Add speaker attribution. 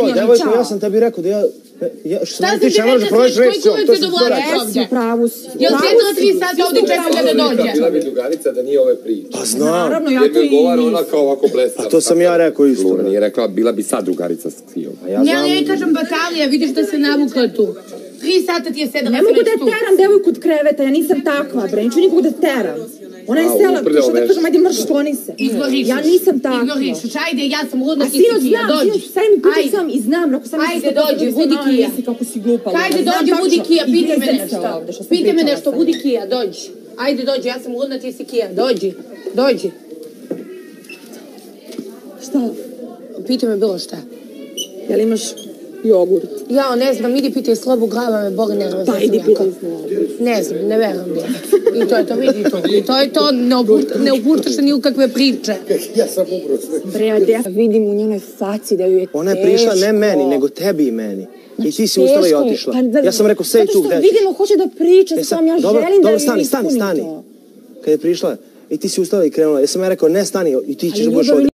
Speaker 1: Alo, devojko, ja sam tebi rekao da ja... ja što se tiče,
Speaker 2: ti
Speaker 1: ne možeš da
Speaker 2: koji
Speaker 1: reč, to
Speaker 2: uvek
Speaker 1: to
Speaker 2: te
Speaker 1: se to
Speaker 2: dovodi?
Speaker 1: radi.
Speaker 2: ovdje.
Speaker 3: Jesi, u pravu si.
Speaker 2: Jel
Speaker 3: si.
Speaker 2: tri sata ovdje i čekala da dođe?
Speaker 4: Bila bi drugarica da nije ove priče.
Speaker 1: Pa znam.
Speaker 3: Naravno, ja to i
Speaker 4: odgovara ona
Speaker 3: nisam.
Speaker 4: kao ovako blesava.
Speaker 1: A to sam ja rekao isto, bre.
Speaker 4: nije rekla, bila bi sad drugarica s Kijom.
Speaker 1: A ja
Speaker 2: Ne,
Speaker 1: znam...
Speaker 2: ne, kažem batalija, vidiš da se navukla tu. Tri sata ti je sedela
Speaker 3: Ne mogu da teram devojku od kreveta, ja nisam takva, bre, neću nikog da teram. Ona je
Speaker 4: A,
Speaker 3: sela, što da kažem, ajde mrš, skloni se.
Speaker 2: Ignorišeš.
Speaker 3: Ja nisam takva.
Speaker 2: Ignorišeš, ajde, ja sam ludna,
Speaker 3: A
Speaker 2: ti si
Speaker 3: sinoć
Speaker 2: Kija,
Speaker 3: znam,
Speaker 2: dođi.
Speaker 3: sinoć sve mi pričao
Speaker 2: Ajde.
Speaker 3: sam i znam, ako sam
Speaker 2: Ajde, dođi, budi Kija.
Speaker 3: Kako si glupa.
Speaker 2: Ajde, dođi, budi. Kija, piti me nešto. Piti me nešto, budi. Kija, dođi. Ajde, dođi, ja sam ludna, ti si Kija, dođi. Dođi.
Speaker 3: Šta?
Speaker 2: Piti me bilo šta.
Speaker 3: Jel imaš jogurt?
Speaker 2: Ja, ne znam, idi pitaj slobu, glava me boli nervozno.
Speaker 3: Pa
Speaker 2: sam
Speaker 3: idi pitaj slobu.
Speaker 2: Ne znam, ne verujem je. I to je to, vidi to. I to je to, ne, opušta, ne upuštaš se ni u kakve priče.
Speaker 3: Bre, ajde, ja vidim u njenoj faci da ju je
Speaker 1: Ona je prišla ne
Speaker 3: teško.
Speaker 1: meni, nego tebi i meni. I ti si
Speaker 3: Teško
Speaker 1: ustala i otišla.
Speaker 3: Pa da-
Speaker 1: Ja sam rekao, sej tu,
Speaker 3: Zato
Speaker 1: gde
Speaker 3: što
Speaker 1: ćeš?
Speaker 3: vidimo, hoće da priča
Speaker 1: E
Speaker 3: sa mnom, ja
Speaker 1: dobro,
Speaker 3: želim
Speaker 1: dobro,
Speaker 3: da
Speaker 1: stani, stani,
Speaker 3: ispuni
Speaker 1: stani.
Speaker 3: to.
Speaker 1: Kad je prišla, i ti si ustala i krenula. Ja sam ja rekao, ne stani, i ti ćeš da budeš ovdje.